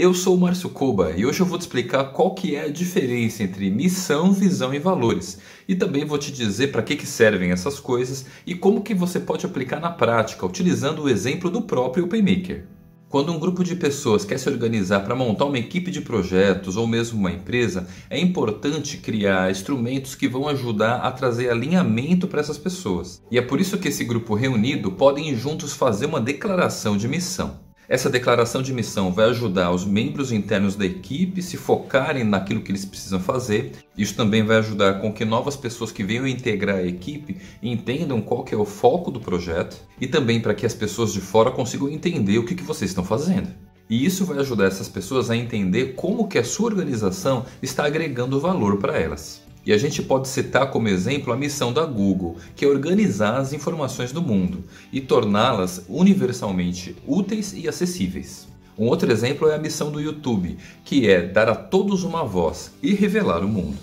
Eu sou o Márcio Koba e hoje eu vou te explicar qual que é a diferença entre missão, visão e valores. E também vou te dizer para que, que servem essas coisas e como que você pode aplicar na prática, utilizando o exemplo do próprio OpenMaker. Quando um grupo de pessoas quer se organizar para montar uma equipe de projetos ou mesmo uma empresa, é importante criar instrumentos que vão ajudar a trazer alinhamento para essas pessoas. E é por isso que esse grupo reunido podem juntos fazer uma declaração de missão. Essa declaração de missão vai ajudar os membros internos da equipe se focarem naquilo que eles precisam fazer. Isso também vai ajudar com que novas pessoas que venham integrar a equipe entendam qual que é o foco do projeto e também para que as pessoas de fora consigam entender o que, que vocês estão fazendo. E isso vai ajudar essas pessoas a entender como que a sua organização está agregando valor para elas. E a gente pode citar como exemplo a missão da Google, que é organizar as informações do mundo e torná-las universalmente úteis e acessíveis. Um outro exemplo é a missão do YouTube, que é dar a todos uma voz e revelar o mundo.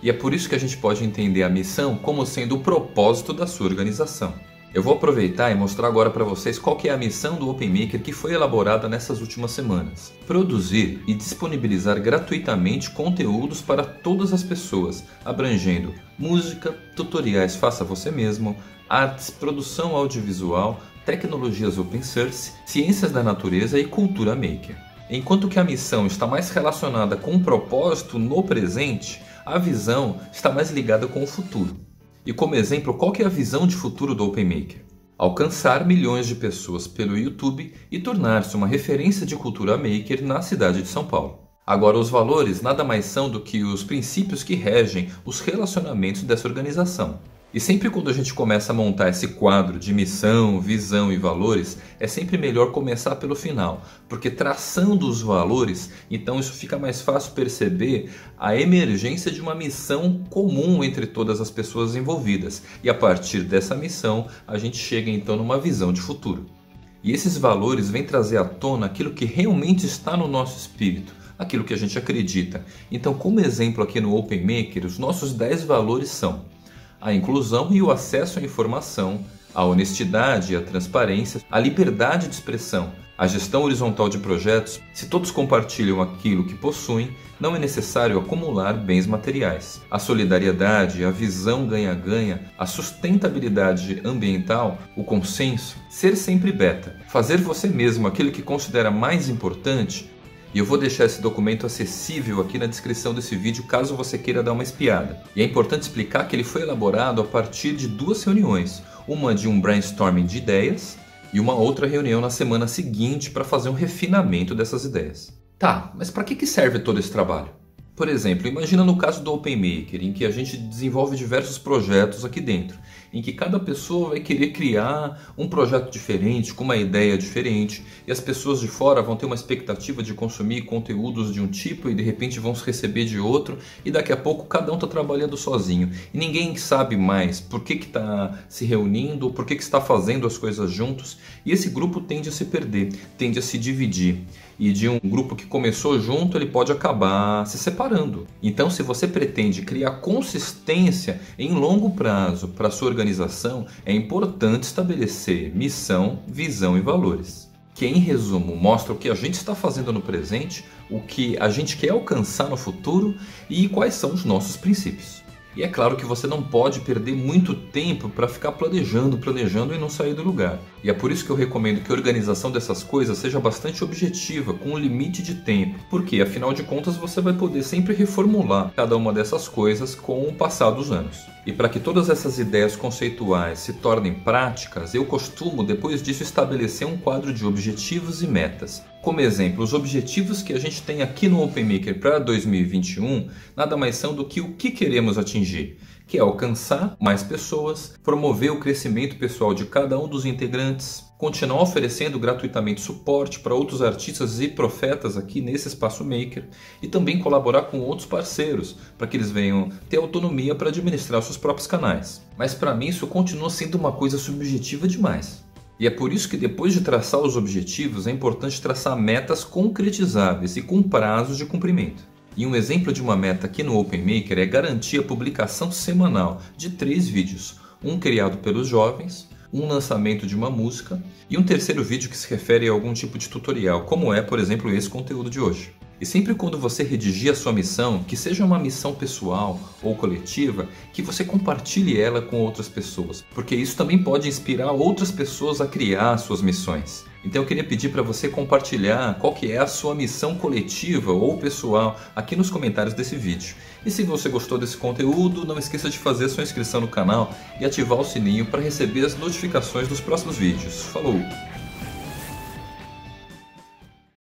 E é por isso que a gente pode entender a missão como sendo o propósito da sua organização. Eu vou aproveitar e mostrar agora para vocês qual que é a missão do OpenMaker que foi elaborada nessas últimas semanas. Produzir e disponibilizar gratuitamente conteúdos para todas as pessoas, abrangendo música, tutoriais faça você mesmo, artes, produção audiovisual, tecnologias open source, ciências da natureza e cultura maker. Enquanto que a missão está mais relacionada com o propósito no presente, a visão está mais ligada com o futuro. E como exemplo, qual é a visão de futuro do OpenMaker? Alcançar milhões de pessoas pelo YouTube e tornar-se uma referência de cultura maker na cidade de São Paulo. Agora, os valores nada mais são do que os princípios que regem os relacionamentos dessa organização. E sempre quando a gente começa a montar esse quadro de missão, visão e valores, é sempre melhor começar pelo final, porque traçando os valores, então isso fica mais fácil perceber a emergência de uma missão comum entre todas as pessoas envolvidas. E a partir dessa missão, a gente chega então numa visão de futuro. E esses valores vêm trazer à tona aquilo que realmente está no nosso espírito, aquilo que a gente acredita. Então, como exemplo aqui no OpenMaker, os nossos 10 valores são a inclusão e o acesso à informação, a honestidade e a transparência, a liberdade de expressão, a gestão horizontal de projetos. Se todos compartilham aquilo que possuem, não é necessário acumular bens materiais. A solidariedade, a visão ganha-ganha, a sustentabilidade ambiental, o consenso, ser sempre beta, fazer você mesmo aquilo que considera mais importante e eu vou deixar esse documento acessível aqui na descrição desse vídeo caso você queira dar uma espiada. E é importante explicar que ele foi elaborado a partir de duas reuniões, uma de um brainstorming de ideias e uma outra reunião na semana seguinte para fazer um refinamento dessas ideias. Tá, mas para que serve todo esse trabalho? Por exemplo, imagina no caso do OpenMaker, em que a gente desenvolve diversos projetos aqui dentro, em que cada pessoa vai querer criar um projeto diferente, com uma ideia diferente, e as pessoas de fora vão ter uma expectativa de consumir conteúdos de um tipo e de repente vão se receber de outro, e daqui a pouco cada um está trabalhando sozinho. E ninguém sabe mais por que está se reunindo, por que, que está fazendo as coisas juntos, e esse grupo tende a se perder, tende a se dividir e de um grupo que começou junto, ele pode acabar se separando. Então, se você pretende criar consistência em longo prazo para sua organização, é importante estabelecer missão, visão e valores. Que em resumo mostra o que a gente está fazendo no presente, o que a gente quer alcançar no futuro e quais são os nossos princípios. E é claro que você não pode perder muito tempo para ficar planejando, planejando e não sair do lugar. E é por isso que eu recomendo que a organização dessas coisas seja bastante objetiva, com um limite de tempo, porque afinal de contas você vai poder sempre reformular cada uma dessas coisas com o passar dos anos. E para que todas essas ideias conceituais se tornem práticas, eu costumo depois disso estabelecer um quadro de objetivos e metas. Como exemplo, os objetivos que a gente tem aqui no OpenMaker para 2021 nada mais são do que o que queremos atingir, que é alcançar mais pessoas, promover o crescimento pessoal de cada um dos integrantes, continuar oferecendo gratuitamente suporte para outros artistas e profetas aqui nesse espaço maker e também colaborar com outros parceiros para que eles venham ter autonomia para administrar seus próprios canais. Mas para mim isso continua sendo uma coisa subjetiva demais. E é por isso que depois de traçar os objetivos, é importante traçar metas concretizáveis e com prazos de cumprimento. E um exemplo de uma meta aqui no OpenMaker é garantir a publicação semanal de três vídeos, um criado pelos jovens, um lançamento de uma música e um terceiro vídeo que se refere a algum tipo de tutorial, como é, por exemplo, esse conteúdo de hoje. E sempre quando você redigir a sua missão, que seja uma missão pessoal ou coletiva, que você compartilhe ela com outras pessoas, porque isso também pode inspirar outras pessoas a criar suas missões. Então eu queria pedir para você compartilhar qual que é a sua missão coletiva ou pessoal aqui nos comentários desse vídeo. E se você gostou desse conteúdo, não esqueça de fazer sua inscrição no canal e ativar o sininho para receber as notificações dos próximos vídeos. Falou!